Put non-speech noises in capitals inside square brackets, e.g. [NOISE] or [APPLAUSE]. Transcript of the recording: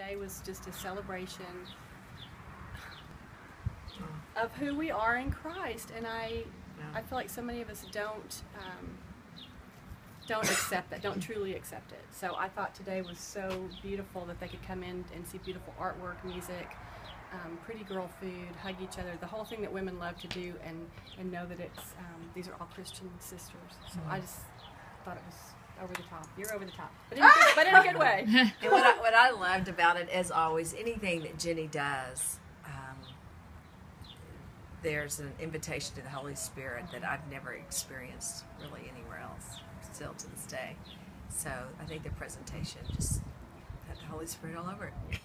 today was just a celebration of who we are in Christ, and I, I feel like so many of us don't. Um, don't accept that, don't truly accept it. So I thought today was so beautiful that they could come in and see beautiful artwork, music, um, pretty girl food, hug each other, the whole thing that women love to do, and, and know that it's um, these are all Christian sisters. So I just thought it was over the top. You're over the top, but in a good, but in a good way. [LAUGHS] And what I, what I loved about it, as always, anything that Jenny does, um, there's an invitation to the Holy Spirit that I've never experienced really anywhere else, still to this day. So I think the presentation just had the Holy Spirit all over it.